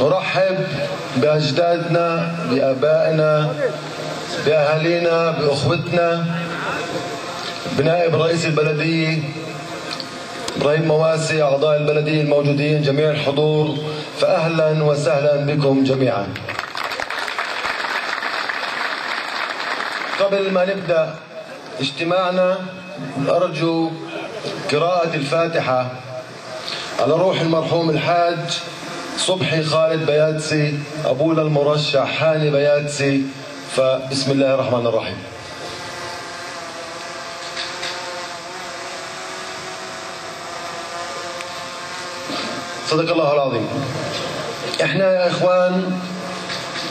نرحب بأجدادنا بآبائنا بأهالينا بأخوتنا. بنائب رئيس البلدية إبراهيم مواسي أعضاء البلدية الموجودين جميع الحضور فأهلا وسهلا بكم جميعا. قبل ما نبدأ اجتماعنا أرجو قراءة الفاتحة. على روح المرحوم الحاج صبحي خالد بياتسي أبونا المرشح هاني بياتسي. فبسم الله الرحمن الرحيم. صدق الله العظيم. إحنا يا إخوان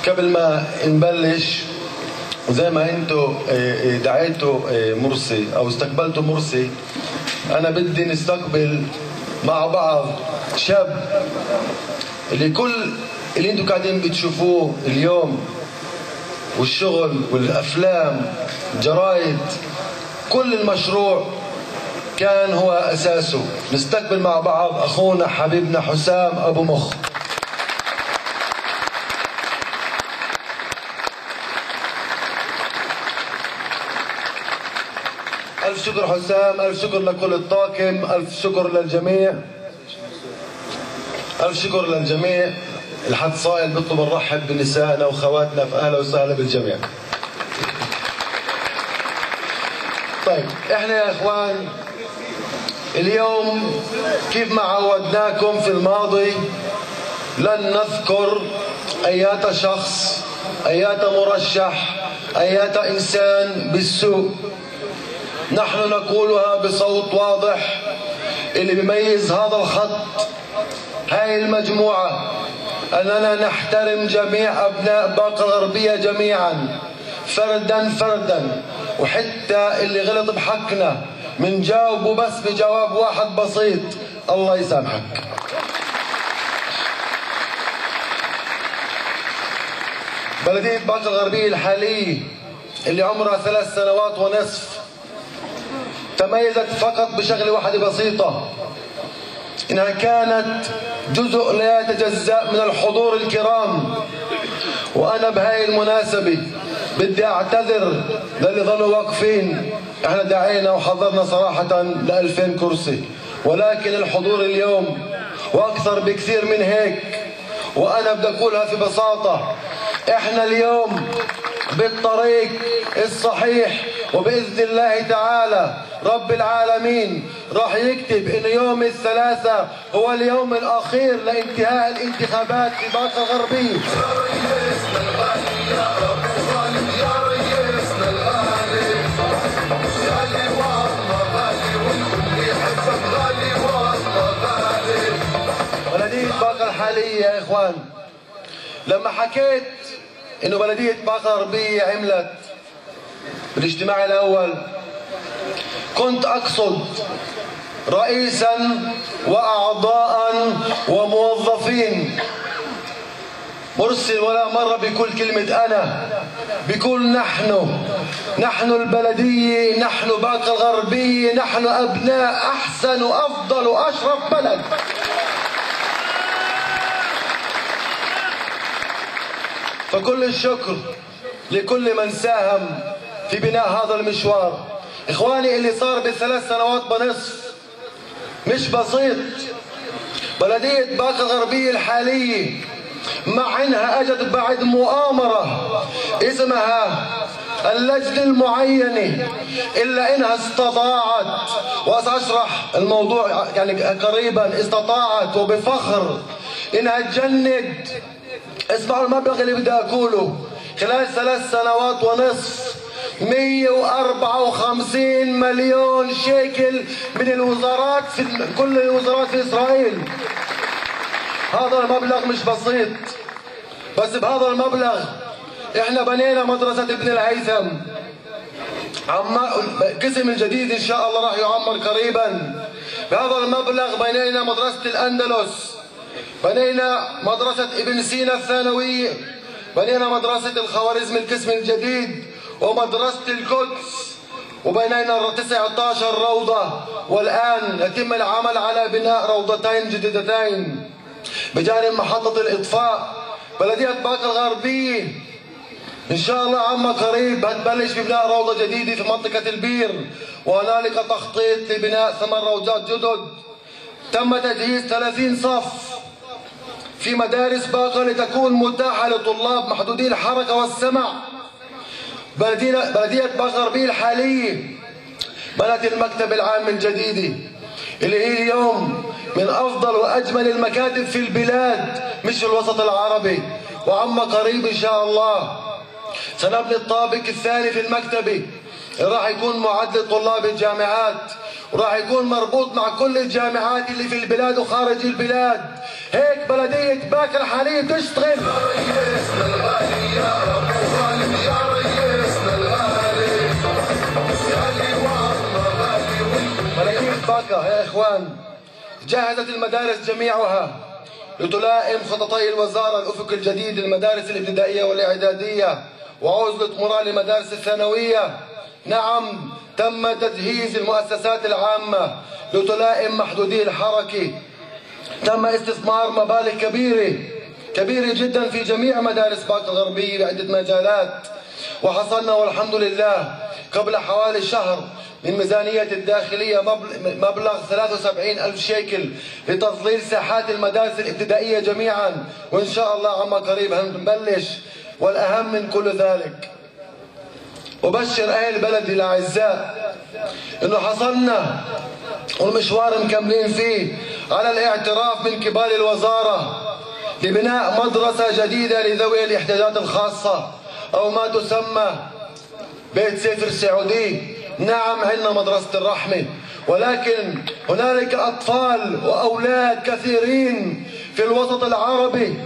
قبل ما نبلش وزي ما أنتم دعيتوا مرسي أو استقبلتوا مرسي أنا بدي نستقبل مع بعض. شاب اللي كل اللي أنتم قاعدين بتشوفوه اليوم والشغل والأفلام جرايد كل المشروع كان هو أساسه. نستقبل مع بعض أخونا حبيبنا حسام أبو مخ. ألف شكر حسام ألف شكر لكل الطاقم ألف شكر للجميع. ألف شكر للجميع. الحد صائل بيطلب نرحب بنسائنا وخواتنا فأهلا وسهلا بالجميع. طيب إحنا يا إخوان اليوم كيف ما عودناكم في الماضي لن نذكر أيات شخص أيات مرشح أيات إنسان بالسوء. نحن نقولها بصوت واضح. اللي بيميز هذا الخط هاي المجموعة أننا نحترم جميع أبناء باقة الغربية جميعا فردا فردا. وحتى اللي غلط بحقنا منجاوبه بس بجواب واحد بسيط الله يسامحك. بلدية باقة الغربية الحالية اللي عمرها ثلاث سنوات ونصف تميزت فقط بشغلة واحدة بسيطة إنها كانت جزء لا يتجزأ من الحضور الكرام. وأنا بهاي المناسبة بدي أعتذر للي ظلوا واقفين. إحنا دعينا وحضرنا صراحة ل 2000 كرسي ولكن الحضور اليوم وأكثر بكثير من هيك. وأنا بدي أقولها في بساطة إحنا اليوم بالطريق الصحيح وبإذن الله تعالى رب العالمين راح يكتب إن يوم الثلاثاء هو اليوم الأخير لانتهاء الانتخابات في باقة غربية بلدية باقة الحالية يا إخوان. لما حكيت إنه بلدية باقة غربية عملت بالاجتماع الأول. كنت أقصد رئيسا واعضاء وموظفين. مرسل ولا مرة بكل كلمة أنا. بكل نحن. نحن البلدية نحن باقة الغربية نحن أبناء أحسن وأفضل وأشرف بلد. فكل الشكر لكل من ساهم. في بناء هذا المشوار. إخواني اللي صار بالثلاث سنوات ونصف مش بسيط. بلدية باقة الغربية الحالية. مع انها اجت بعد مؤامرة اسمها اللجنة المعينة. إلا إنها استطاعت. وسأشرح الموضوع يعني قريبا. استطاعت وبفخر. إنها تجند. اسمعوا المبلغ اللي بدي أقوله. خلال ثلاث سنوات ونصف 154 مليون شيكل من الوزارات في كل الوزارات في إسرائيل. هذا المبلغ مش بسيط. بس بهذا المبلغ إحنا بنينا مدرسة ابن الهيثم عم قسم الجديد إن شاء الله راح يعمر قريبا. بهذا المبلغ بنينا مدرسة الأندلس. بنينا مدرسة ابن سينا الثانوية. بنينا مدرسة الخوارزم القسم الجديد. ومدرسة القدس. وبنينا 19 روضة والآن يتم العمل على بناء روضتين جديدتين بجانب محطة الإطفاء بلدية باكر الغربية إن شاء الله عما قريب هتبلش ببناء روضة جديدة في منطقة البير وهنالك تخطيط لبناء ثمان روضات جدد. تم تجهيز 30 صف في مدارس باقة لتكون متاحة لطلاب محدودي الحركة والسمع. بلدية, الغربية الحالية بنت المكتب العام الجديد اللي هي اليوم من أفضل وأجمل المكاتب في البلاد مش في الوسط العربي. وعما قريب إن شاء الله سنبني الطابق الثاني في المكتبة راح يكون معد لطلاب الجامعات وراح يكون مربوط مع كل الجامعات اللي في البلاد وخارج البلاد. هيك بلدية باكر حاليا تشتغل. باكر يا إخوان. جهزت المدارس جميعها لتلائم خططي الوزارة الأفق الجديد للمدارس الابتدائية والإعدادية وعزلة مرال المدارس الثانوية. نعم تم تجهيز المؤسسات العامة لتلائم محدودي الحركة. تم استثمار مبالغ كبيرة كبيرة جدا في جميع مدارس باكر الغربية بعدة مجالات. وحصلنا والحمد لله قبل حوالي شهر من ميزانية الداخلية مبلغ 73 ألف شيكل لتظليل ساحات المدارس الابتدائية جميعا. وإن شاء الله عما قريب هنبلش والأهم من كل ذلك وبشر أهل بلدي الأعزاء إنه حصلنا والمشوار مكملين فيه على الاعتراف من قبل الوزارة لبناء مدرسة جديدة لذوي الاحتياجات الخاصة. أو ما تسمى بيت سفر سعودي نعم عندنا مدرسة الرحمة ولكن هنالك أطفال وأولاد كثيرين في الوسط العربي.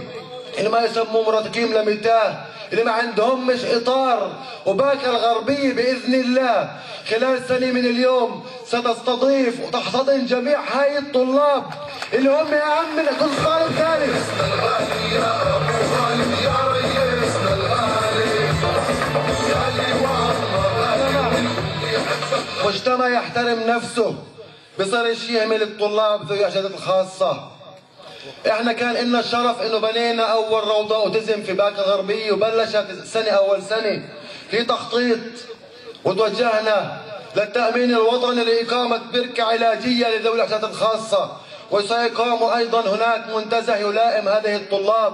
اللي ما يسموه مرتكين لمتاه اللي ما عندهم مش إطار وباكر الغربية بإذن الله. خلال سنة من اليوم ستستضيف وتحتضن جميع هاي الطلاب اللي هم أهم من كل طالب ثالث. مجتمع يحترم نفسه بصيرش يهمل الطلاب ذوي الاحتياجات الخاصة. إحنا كان لنا الشرف إنه بنينا أول روضة اوتيزم في باكا الغربية وبلشت السنة أول سنة في تخطيط وتوجهنا للتأمين الوطني لإقامة بركة علاجية لذوي الاحتياجات الخاصة. وسيقام أيضا هناك منتزه يلائم هذه الطلاب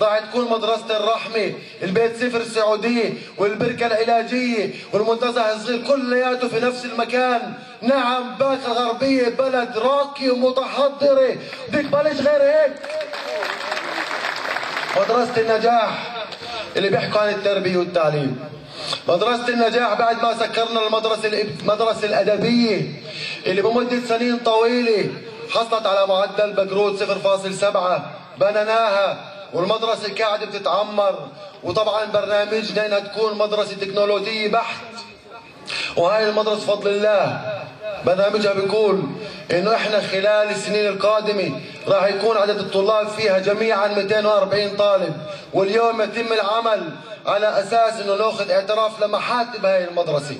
راح تكون مدرسة الرحمة البيت سفر السعودية والبركة العلاجية والمنتزه الصغير كلياته في نفس المكان. نعم باكر الغربية بلد راقي ومتحضرة. بدك بلش غير هيك؟ مدرسة النجاح اللي بيحكوا عن التربية والتعليم. مدرسة النجاح بعد ما سكرنا المدرسة المدرسة الأدبية اللي بمدة سنين طويلة حصلت على معدل بكروت 0.7 بنيناها. والمدرسة قاعدة بتتعمر وطبعا برنامجنا انها تكون مدرسة تكنولوجية بحت. وهاي المدرسة بفضل الله برنامجها بيقول إنه إحنا خلال السنين القادمة راح يكون عدد الطلاب فيها جميعا 240 طالب. واليوم يتم العمل على أساس إنه نأخذ اعتراف لمحاتب هاي المدرسة.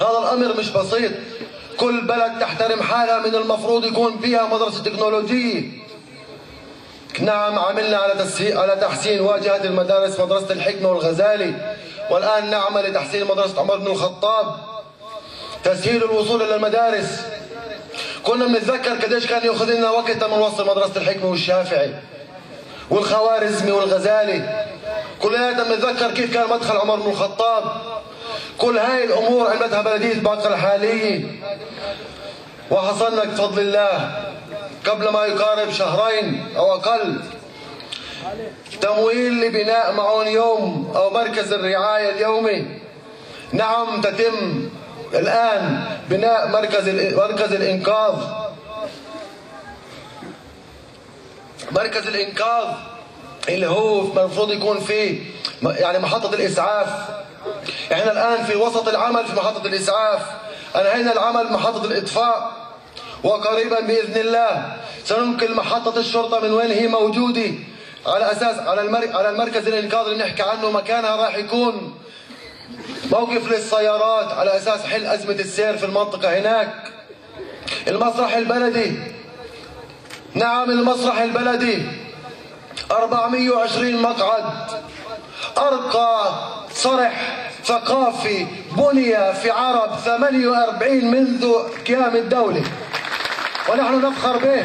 هذا الأمر مش بسيط. كل بلد تحترم حالها من المفروض يكون فيها مدرسة تكنولوجية. نعم عملنا على تسهيل على تحسين واجهة المدارس مدرسة الحكمة والغزالي. والآن نعمل لتحسين مدرسة عمر بن الخطاب. تسهيل الوصول إلى المدارس. كنا بنتذكر قديش كان ياخذ لنا وقت لما نوصل مدرسة الحكمة والشافعي والخوارزمي والغزالي. كلنا بنتذكر كيف كان مدخل عمر بن الخطاب. كل هاي الأمور عملتها بلدية باقر الحالية وحصلنا بفضل الله. قبل ما يقارب شهرين أو أقل. تمويل لبناء معون يوم أو مركز الرعاية اليومي. نعم تتم الآن بناء مركز مركز الإنقاذ. مركز الإنقاذ اللي هو المفروض يكون فيه يعني محطة الإسعاف. إحنا الآن في وسط العمل في محطة الإسعاف. أنهينا العمل محطة الإطفاء وقريبا بإذن الله. سننقل محطة الشرطة من وين هي موجودة؟ على أساس على المر... على المركز الإنقاذ اللي بنحكي عنه مكانها راح يكون موقف للسيارات على أساس حل أزمة السير في المنطقة هناك. المسرح البلدي. نعم المسرح البلدي. 420 مقعد. أرقى صرح ثقافي بني في عرب 48 منذ قيام الدولة. ونحن نفخر به.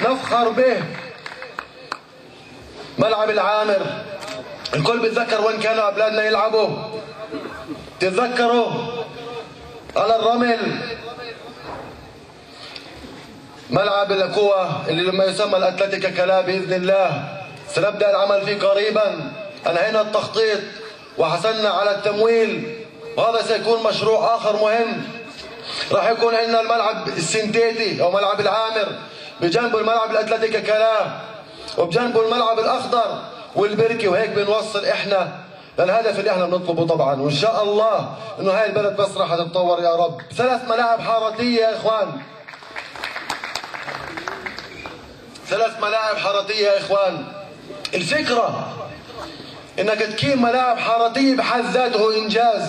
نفخر به. ملعب العامر. الكل بيتذكر وين كانوا أولادنا يلعبوا. تتذكروا. على الرمل. ملعب القوة اللي لما يسمى الأتلتيكا كلا بإذن الله. سنبدأ العمل فيه قريبا. أنهينا التخطيط وحصلنا على التمويل. وهذا سيكون مشروع آخر مهم. راح يكون عندنا الملعب السنتيتي أو ملعب العامر بجنبه الملعب الأتلتيكا كلا وبجنبه الملعب الأخضر والبركي وهيك بنوصل إحنا للهدف اللي إحنا بنطلبه طبعا. وإن شاء الله إنه هاي البلد بس راح تتطور يا رب. ثلاث ملاعب حارتية يا إخوان. ثلاث ملاعب حارتية يا إخوان. الفكرة إنك تكين ملاعب حارتية بحد ذاته إنجاز.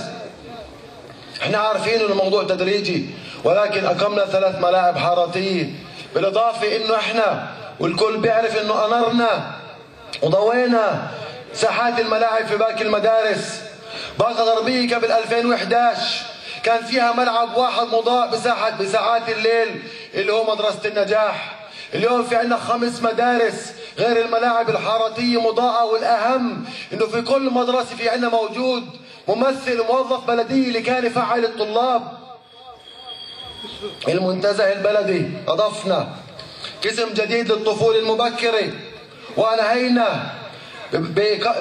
إحنا عارفين انه الموضوع تدريجي ولكن أقمنا ثلاث ملاعب حارتيه بالإضافة إنه إحنا والكل بيعرف إنه انرنا وضوينا ساحات الملاعب في باقي المدارس. باقة غربية قبل 2011 كان فيها ملعب واحد مضاء بساحة بساعات الليل اللي هو مدرسة النجاح. اليوم في عندنا خمس مدارس غير الملاعب الحارتية مضاءة والأهم إنه في كل مدرسة في عندنا موجود ممثل موظف بلدي اللي كان يفعل الطلاب. المنتزه البلدي أضفنا قسم جديد للطفولة المبكرة وأنهينا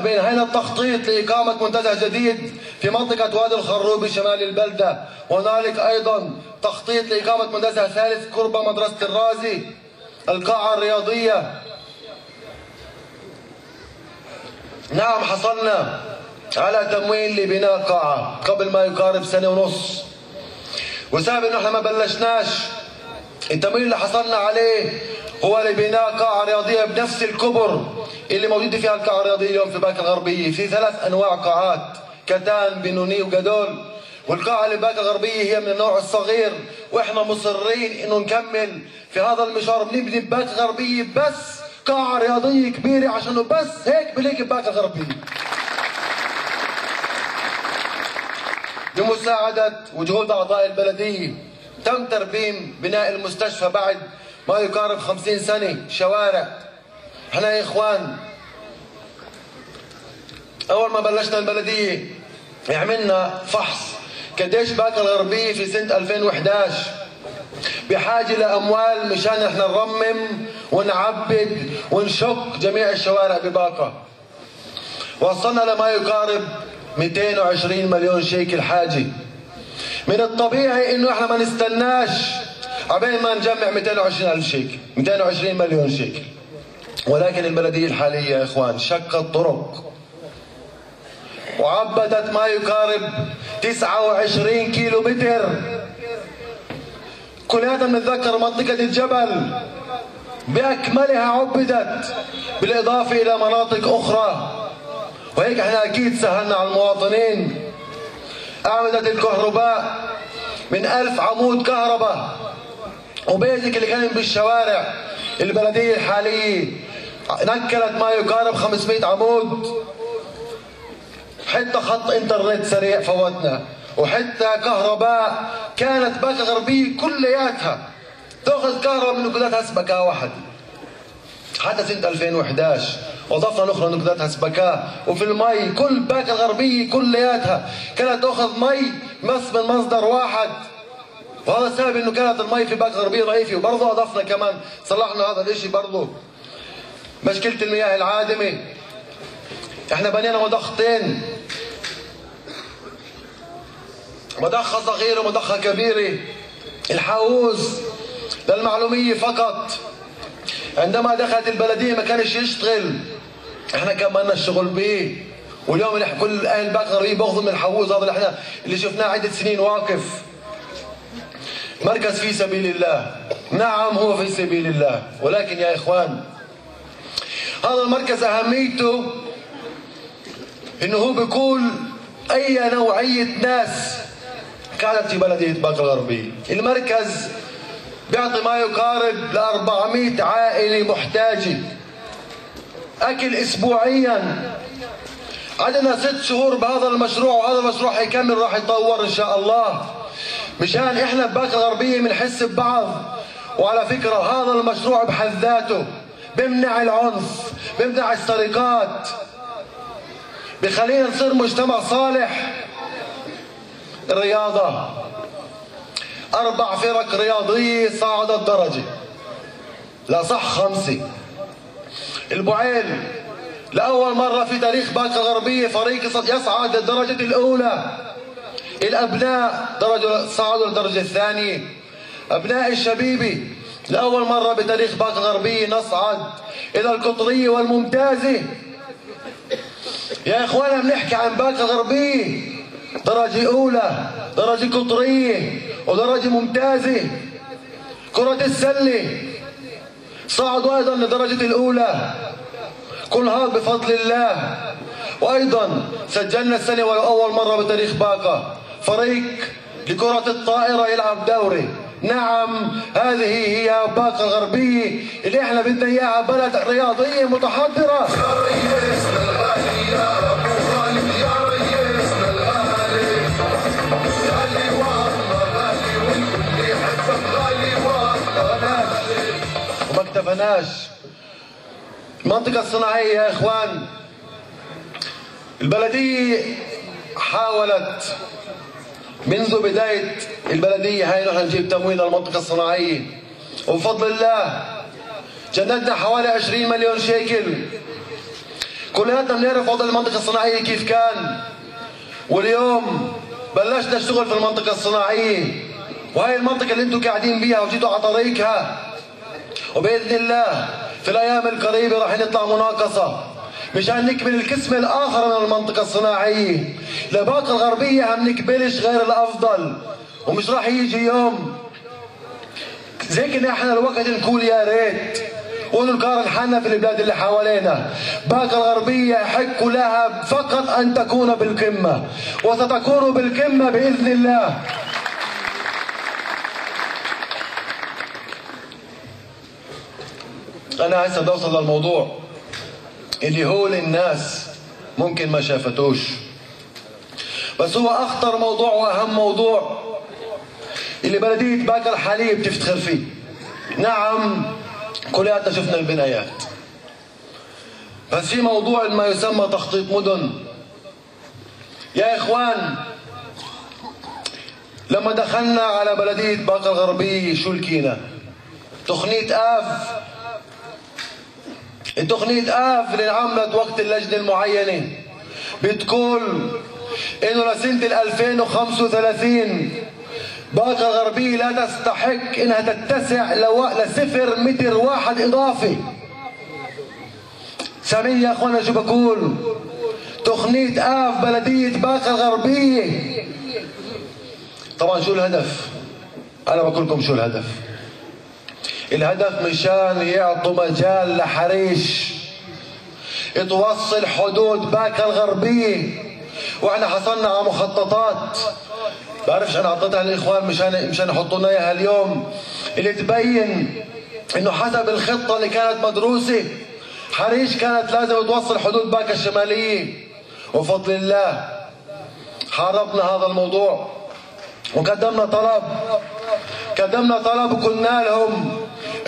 بينهينا التخطيط لإقامة منتزه جديد في منطقة وادي الخروب شمال البلدة وهنالك أيضا تخطيط لإقامة منتزه ثالث قرب مدرسة الرازي. القاعة الرياضية. نعم حصلنا على تمويل لبناء قاعة قبل ما يقارب سنة ونص. وسبب إنه إحنا ما بلشناش التمويل اللي حصلنا عليه هو لبناء قاعة رياضية بنفس الكبر اللي موجودة فيها القاعة الرياضية اليوم في باكا الغربية في ثلاث أنواع قاعات كتان بنوني وجدول والقاعة اللي باكا الغربية هي من النوع الصغير وإحنا مصرين إنه نكمل في هذا المشوار بنبني بباكا الغربية بس قاعة رياضية كبيرة عشان بس هيك بليك بباكا الغربية. بمساعدة وجهود أعضاء البلدية تم ترميم بناء المستشفى بعد ما يقارب خمسين سنة شوارع. إحنا يا إخوان أول ما بلشنا البلدية عملنا فحص قديش باكا الغربية في سنة 2011 بحاجة لأموال مشان إحنا نرمم ونعبد ونشق جميع الشوارع بباكا وصلنا لما يقارب 220 مليون شيكل حاجة. من الطبيعي إنه إحنا ما نستناش عبين ما نجمع 220 ألف شيكل 220 مليون شيكل. ولكن البلدية الحالية يا إخوان شقت طرق وعبدت ما يقارب 29 كيلو متر كلنا نتذكر منطقة الجبل بأكملها عبدت بالإضافة إلى مناطق أخرى. وهيك إحنا أكيد سهلنا على المواطنين. أعمدة الكهرباء من ألف عمود كهرباء. وبيتك اللي كان بالشوارع البلدية الحالية نكلت ما يقارب 500 عمود. حتى خط انترنت سريع فوتنا وحتى كهرباء كانت باكا غربية كلياتها. تأخذ كهرباء من نقودات هسبكة واحد. حتى سنة 2011 وضفنا نخرى نقودات هسبكة وفي المي كل باكا الغربية كلياتها. كانت تأخذ مي بس من مصدر واحد. وهذا السبب إنه كانت المي في باكا الغربية ضعيفة وبرضه أضفنا كمان صلحنا هذا الإشي برضه. مشكلة المياه العادمة. إحنا بنينا مضختين مضخة صغيرة ومضخة كبيرة الحاوز للمعلومية فقط. عندما دخلت البلدية ما كانش يشتغل إحنا كملنا الشغل به واليوم نحن كل أهل بقر بياخذوا من الحووز هذا اللي إحنا اللي شفناه عدة سنين واقف. مركز في سبيل الله. نعم هو في سبيل الله. ولكن يا إخوان هذا المركز أهميته إنه هو بيقول أي نوعية ناس كانت في بلدية باقة الغربية المركز بيعطي ما يقارب ل 400 عائلة محتاجة أكل أسبوعيا. عندنا ست شهور بهذا المشروع وهذا المشروع حيكمل راح يتطور إن شاء الله. مشان إحنا بباقة الغربية بنحس ببعض. وعلى فكرة هذا المشروع بحد ذاته بمنع العنف بمنع السرقات. بخلينا نصير مجتمع صالح. الرياضة أربع فرق رياضية صعدت درجة لا صح خمسة. البعيل لأول مرة في تاريخ باقة الغربية فريق يصعد للدرجة الأولى. الأبناء درجة صعدوا للدرجة الثانية. أبناء الشبيبي لأول مرة بتاريخ باقة الغربية نصعد. إلى القطرية والممتازة. يا إخوانا بنحكي عن باقة الغربية. درجة أولى درجة قطرية ودرجة ممتازة. كرة السلة. صعدوا أيضا لدرجة الأولى. كل هذا بفضل الله. وأيضا سجلنا السنة ولأول مرة بتاريخ باقة. فريق لكرة الطائرة يلعب دوري. نعم هذه هي باقة الغربية اللي إحنا بدنا إياها بلد رياضية متحضرة. اكتفناش المنطقة الصناعية يا إخوان. البلدية حاولت منذ بداية البلدية هاي نحن نجيب تمويل للمنطقة الصناعية. وبفضل الله جندنا حوالي 20 مليون شيكل. كلياتنا بنعرف وضع المنطقة الصناعية كيف كان. واليوم بلشنا نشتغل في المنطقة الصناعية. وهي المنطقة اللي أنتم قاعدين بيها وجيتوا على طريقها وبإذن الله في الأيام القريبة راح نطلع مناقصة. مشان نكمل القسم الآخر من المنطقة الصناعية. لباقة الغربية هم نكملش غير الأفضل. ومش راح يجي يوم زي كنا إحنا الوقت نقول يا ريت. الكار الحنة في البلاد اللي حوالينا. باقة الغربية يحق لها فقط أن تكون بالقمة. وستكون بالقمة بإذن الله. أنا هسه بدي أوصل للموضوع اللي هو للناس ممكن ما شافتوش. بس هو أخطر موضوع وأهم موضوع اللي بلدية باكر الحالية بتفتخر فيه. نعم كلياتنا شفنا البنايات. بس في موضوع ما يسمى تخطيط مدن. يا إخوان لما دخلنا على بلدية باقة الغربية شو لكينا تخنية آف آف اللي انعملت وقت اللجنة المعينة. بتقول إنه لسنة ال 2035 باقة الغربية لا تستحق إنها تتسع لو... لصفر متر واحد إضافي. سامعين يا أخوانا شو بقول؟ تخنية آف بلدية باقة الغربية طبعا شو الهدف؟ أنا بقول لكم شو الهدف. الهدف مشان يعطوا مجال لحريش. توصل حدود باكا الغربية. وإحنا حصلنا على مخططات. بعرفش أنا اعطيتها للإخوان مشان مشان يحطوا لنا إياها اليوم. اللي تبين إنه حسب الخطة اللي كانت مدروسة حريش كانت لازم توصل حدود باكا الشمالية. وفضل الله حاربنا هذا الموضوع. وقدمنا طلب. قدمنا طلب وقلنا لهم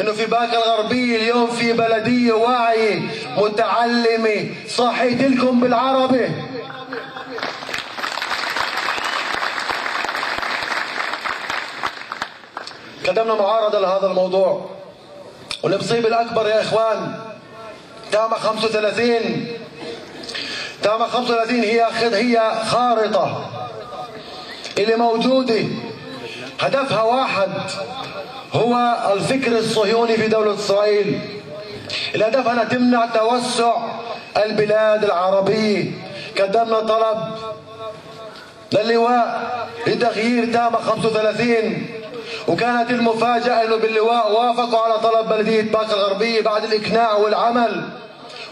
إنه في باكا الغربية اليوم في بلدية واعية متعلمة صحيت لكم بالعربي. قدمنا معارضة لهذا الموضوع. والمصيبة الأكبر يا إخوان تامة 35 تامة 35 هي هي خارطة. اللي موجودة هدفها واحد. هو الفكر الصهيوني في دولة إسرائيل. الهدف أنها تمنع توسع البلاد العربية قدمنا طلب للواء لتغيير تامة 35 وكانت المفاجأة أنه باللواء وافقوا على طلب بلدية باقة الغربية بعد الإقناع والعمل.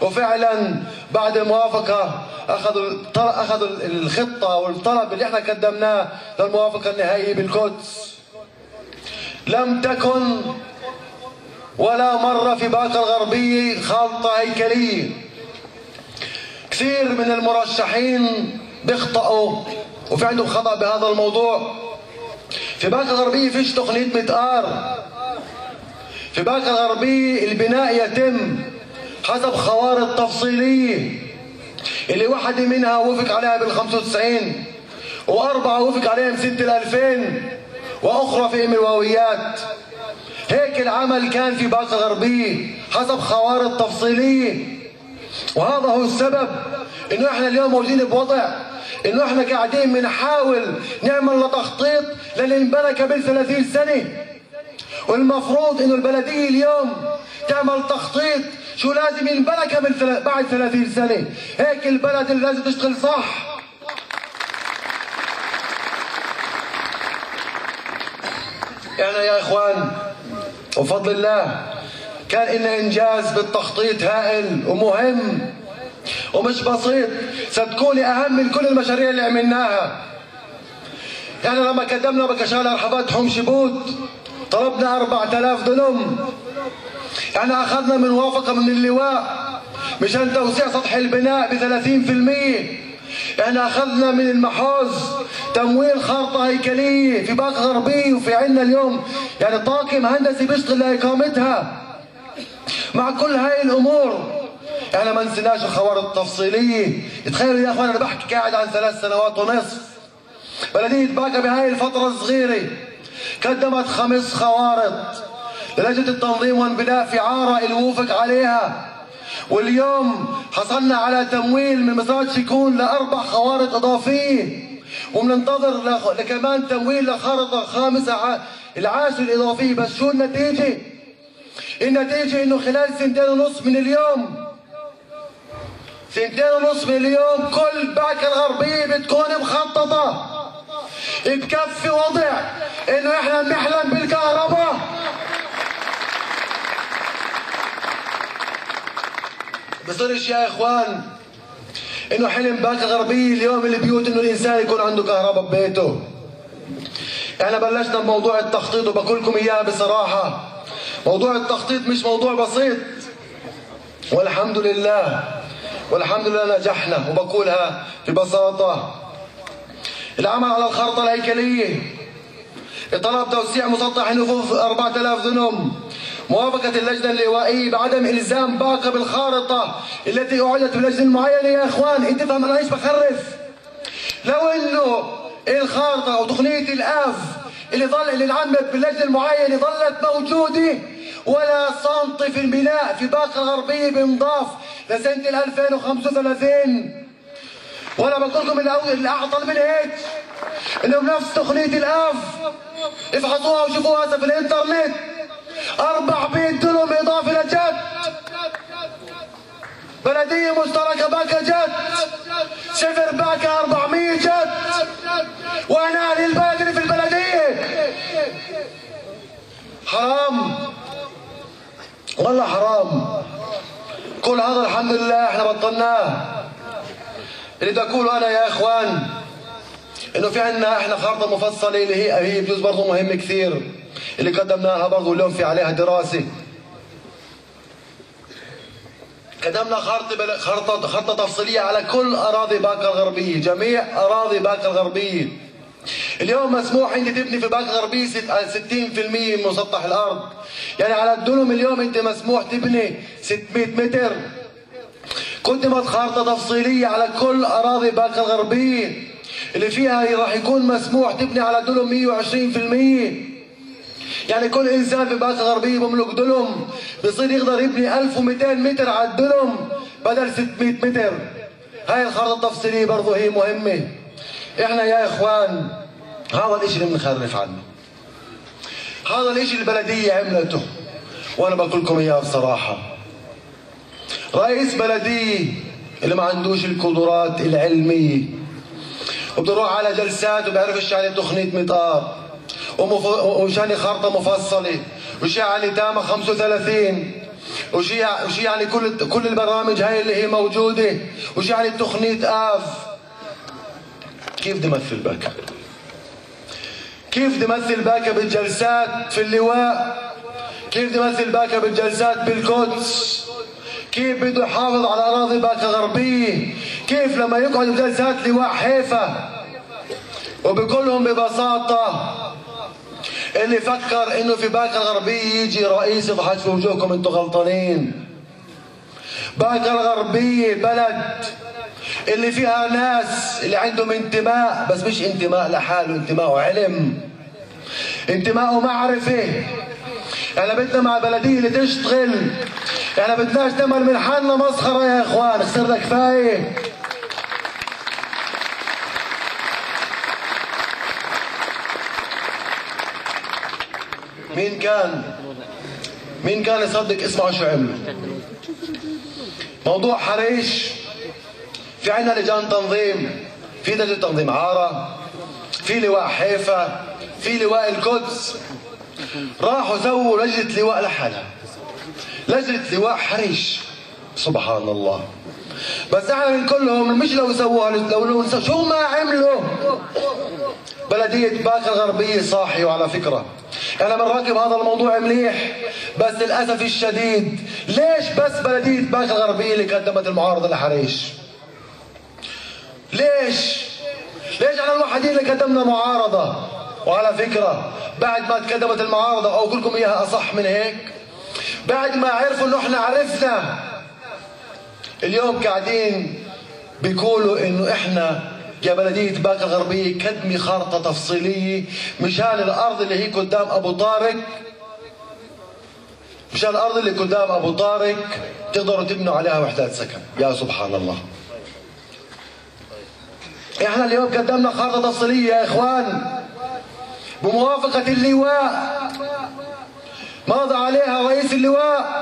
وفعلا بعد الموافقة أخذوا أخذوا الخطة والطلب اللي إحنا قدمناه للموافقة النهائية بالقدس. لم تكن ولا مرة في باقة الغربية خلطة هيكلية كثير من المرشحين بيخطئوا وفي عندهم خطأ بهذا الموضوع. في باقة الغربية فيش تقنية متآر. في باقة الغربية البناء يتم حسب خوارط تفصيلية اللي واحدة منها وفق عليها بال 95 وأربعة وفق عليها ست ال 2000 وأخرى في مرويات هيك العمل كان في باقة الغربية حسب خوارط تفصيلية وهذا هو السبب إنه إحنا اليوم موجودين بوضع إنه إحنا قاعدين بنحاول نعمل لتخطيط للي انبنى قبل 30 سنة. والمفروض إنه البلدية اليوم تعمل تخطيط شو لازم ينبنى قبل بعد 30 سنة. هيك البلد اللي لازم تشتغل صح. يعني يا إخوان وفضل الله كان لنا إنجاز بالتخطيط هائل ومهم ومش بسيط. صدقوني أهم من كل المشاريع اللي عملناها. يعني لما قدمنا بكشالة رحبات حوم شبوت طلبنا 4000 دنم يعني أخذنا من موافقة من اللواء مشان توسيع سطح البناء ب 30% يعني أخذنا من المحوز تمويل خارطة هيكلية في باقة غربية وفي عنا اليوم. يعني طاقم هندسي بيشتغل لإقامتها. مع كل هاي الأمور إحنا ما نسيناش الخوارط التفصيلية. تخيلوا يا أخوان أنا بحكي قاعد عن ثلاث سنوات ونصف. بلدية باكا بهاي الفترة الصغيرة قدمت خمس خوارط للجنه التنظيم والبناء في عارة الوفق عليها. واليوم حصلنا على تمويل من مساعد شيكون لأربع خوارط أضافية. وبننتظر لكمان تمويل لخارطه خامسة العاشر الإضافية. بس شو النتيجة؟ النتيجة إنه خلال سنتين ونص من اليوم سنتين ونص من اليوم كل باكة الغربية بتكون مخططة. بكفي وضع إنه إحنا بنحلم بالكهرباء. بصيرش يا إخوان إنه حلم باكة غربية اليوم البيوت إنه الإنسان يكون عنده كهرباء ببيته. إحنا بلشنا بموضوع التخطيط وبقول لكم إياه بصراحة. موضوع التخطيط مش موضوع بسيط. والحمد لله والحمد لله نجحنا وبقولها ببساطة. العمل على الخرطة الهيكلية. طلب توسيع مسطح النفوذ 4000 دنم موافقة اللجنة اللوائية بعدم إلزام باقة بالخارطة التي أعدت بلجنة معينة يا إخوان. أنت فهم أنا إيش بخرف؟ لو إنه الخارطة أو تقنية الآف اللي ظل اللي انعملت باللجنة المعينة ظلت موجودة ولا سنتي في البناء في باقة الغربية بنضاف لسنة 2035 وأنا بقول لكم اللي اعطل من هيك إنهم نفس تقنية الآف. افحصوها وشوفوها في الإنترنت. أربع بيت دنم اضافة لجد بلدية مشتركة باكا جد. صفر باكا 400 جد. البلد اللي في البلدية. حرام. والله حرام. كل هذا الحمد لله إحنا بطلناه. اللي بدي أقوله أنا يا إخوان إنه في عندنا إحنا خارطه مفصله اللي هي هي بجوز برضه مهم كثير. اللي قدمناها برضه اليوم في عليها دراسة. قدمنا خارطه خارطه خارطه تفصيلية على كل أراضي باكا الغربية جميع أراضي باكا الغربية. اليوم مسموح انت تبني في باكا الغربية 60% من مسطح الأرض. يعني على الدنم اليوم أنت مسموح تبني 600 متر. قدمت خارطة تفصيلية على كل أراضي باقة الغربية. اللي فيها راح يكون مسموح تبني على دلم 120% يعني كل إنسان في باقة الغربية بملك دلم بصير يقدر يبني 1200 متر على الدلم بدل 600 متر. هاي الخارطة التفصيلية برضه هي مهمة. إحنا يا إخوان هذا الإشي اللي بنخرف عنه. هذا الإشي البلدية عملته. وأنا بقول لكم إياه بصراحة. رئيس بلدية اللي ما عندوش القدرات العلمية. وبدروح على جلسات وبيعرفش يعني تخنية مطار. ومف... وشاني خارطة مفصلة وشعني تامة 35 وش يعني وش يعني كل كل البرامج هاي اللي هي موجودة. وش يعني تخنيت آف. كيف بدي امثل باكا كيف بدي امثل باكا بالجلسات في اللواء؟ كيف بدي امثل باكا بالجلسات بالقدس؟ كيف بده يحافظ على أراضي باكا غربية؟ كيف لما يقعد بجلسات لواء حيفا؟ وبقول لهم ببساطة اللي فكر إنه في باكا الغربيه يجي رئيس يضحك في وجوهكم أنتم غلطانين. باكا الغربيه بلد اللي فيها ناس اللي عندهم انتماء بس مش انتماء لحاله انتماء علم. انتماء معرفه إحنا بدنا مع بلديه اللي تشتغل. إحنا بدناش نعمل من حالنا مسخره يا إخوان خسرنا كفاية. مين كان؟ مين كان يصدق اسمعوا شو عملوا موضوع حريش. في عندنا لجان تنظيم في لجنة تنظيم عارة في لواء حيفا في لواء القدس. راحوا سووا لجنة لواء لحالها لجنة لواء حريش. سبحان الله. بس إحنا من كلهم مش لو سووها لو لو شو ما عملوا. بلدية باكر الغربية صاحي وعلى فكرة. أنا بنراقب هذا الموضوع مليح بس للأسف الشديد ليش بس بلدية باكر الغربية اللي قدمت المعارضة لحريش؟ ليش؟ ليش إحنا الوحيدين اللي قدمنا معارضة؟ وعلى فكرة بعد ما تقدمت المعارضة أو لكم إياها أصح من هيك بعد ما عرفوا إنه إحنا عرفنا. اليوم قاعدين بيقولوا إنه إحنا يا بلدية باكا الغربية كدمي خارطة تفصيلية مشان الأرض اللي هي قدام أبو طارق مشان الأرض اللي قدام أبو طارق تقدروا تبنوا عليها وحدات سكن. يا سبحان الله. إحنا اليوم قدمنا خارطة تفصيلية يا إخوان بموافقة اللواء. ماضى عليها رئيس اللواء؟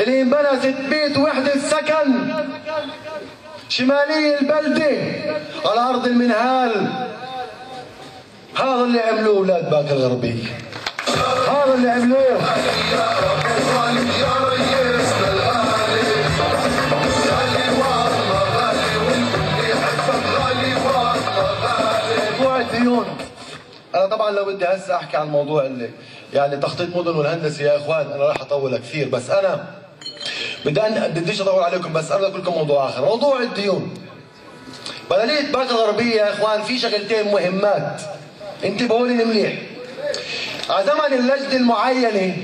اللي انبنى 600 وحدة سكن. شمالي البلدة على أرض المنهال. هذا اللي عملوه أولاد باكر الغربية هذا اللي عملوه. أنا طبعا لو بدي هسه أحكي عن موضوع اللي يعني تخطيط مدن والهندسة يا إخوان أنا راح اطول كثير بس أنا بدي بديش أطول عليكم بس أنا لكم موضوع آخر. موضوع الديون. بلدية باكر الغربية يا إخوان في شغلتين مهمات. انتبهوا لي مليح على زمن اللجنة المعينة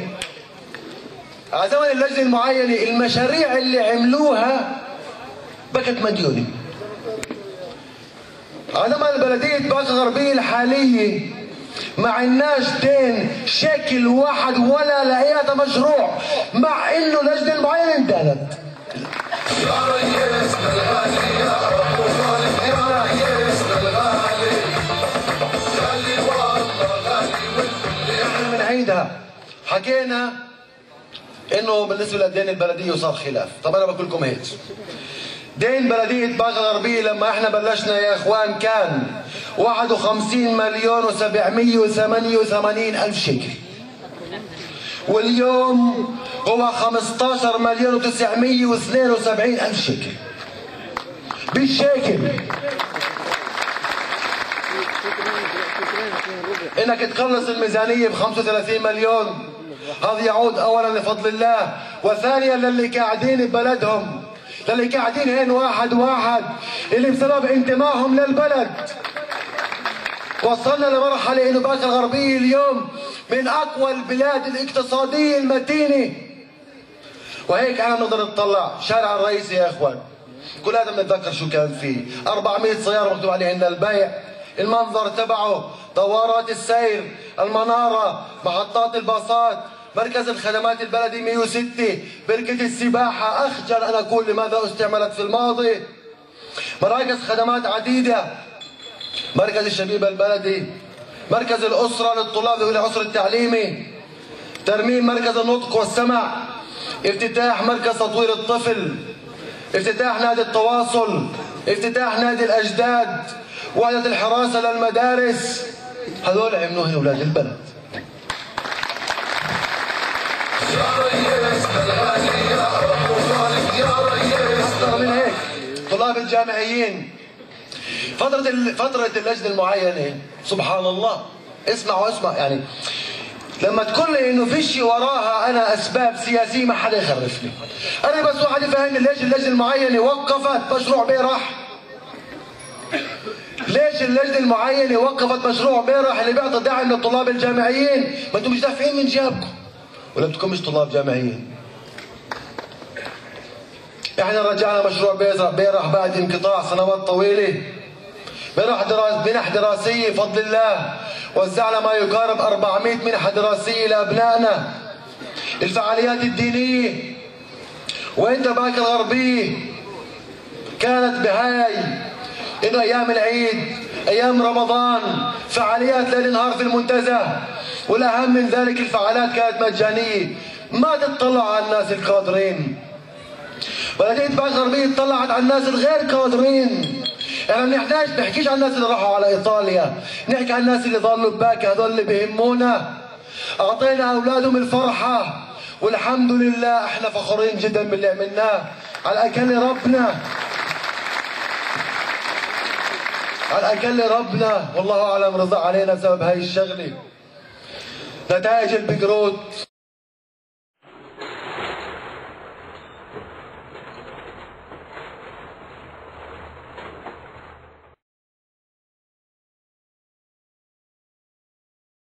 على زمن اللجنة المعينة المشاريع اللي عملوها بكت مديونة. على زمن بلديه باكر الغربية الحالية ما عندناش دين شكل واحد ولا لقيت مشروع. مع إنه لجنه المعينه انتهت بنعيدها حكينا إنه بالنسبة للدين البلدية وصار خلاف. طب أنا بقول لكم هيك دين بلدية باقة الغربية لما إحنا بلشنا يا إخوان كان 51 مليون و788 ألف شيكل. واليوم هو 15 مليون و972 ألف شيكل. بالشيكل. إنك تخلص الميزانية ب 35 مليون هذا يعود اولا لفضل الله وثانيا للي قاعدين ببلدهم. للي قاعدين هين واحد واحد اللي بسبب انتمائهم للبلد. وصلنا لمرحلة إنه باكر الغربية اليوم من أقوى البلاد الاقتصادية المتينة. وهيك أنا نقدر نطلع. شارع الرئيسي يا إخوان كل هذا بنتذكر شو كان فيه. 400 سيارة مكتوب عليهن البيع. المنظر تبعه دوارات السير المنارة محطات الباصات مركز الخدمات البلدي 106 بركة السباحة. أخجل أن أقول لماذا استعملت في الماضي. مراكز خدمات عديدة. مركز الشبيبة البلدي. مركز الأسرة للطلاب والعسر التعليمي. ترميم مركز النطق والسمع. افتتاح مركز تطوير الطفل. افتتاح نادي التواصل. افتتاح نادي الأجداد. وحدة الحراسة للمدارس. هذول عملوهن أولاد البلد أكثر من هيك طلاب الجامعيين فترة فترة اللجنة المعينة سبحان الله اسمع واسمع يعني لما تقول لي إنه فيش وراها أنا أسباب سياسية ما حدا يخرفني. أنا بس واحد يفهمني ليش اللجنة المعينة وقفت مشروع بيرح ليش اللجنة المعينة وقفت مشروع بيرح اللي بيعطي دعم للطلاب الجامعيين؟ ما أنتم مش دافعين من جيبكم ولا بدكم مش طلاب جامعيين إحنا رجعنا مشروع بيرح بيرح بعد انقطاع سنوات طويلة. منح دراس منح دراسية بفضل الله. وزعنا ما يقارب 400 منحة دراسية لأبنائنا. الفعاليات الدينية. وانتو باقة الغربية كانت بهاي. انه أيام العيد أيام رمضان فعاليات ليل نهار في المنتزه. والأهم من ذلك الفعاليات كانت مجانية. ما تطلع على الناس القادرين. بلدية باقة الغربية طلعت على الناس الغير قادرين. إحنا ما بنحتاج نحكيش عن الناس اللي راحوا على إيطاليا. نحكي عن الناس اللي ضلوا بباقة هذول اللي بيهمونا. أعطينا أولادهم الفرحة. والحمد لله إحنا فخورين جدا باللي عملناه. على الأقل ربنا. على الأقل ربنا. والله أعلم رضى علينا بسبب هاي الشغلة. نتائج البقروت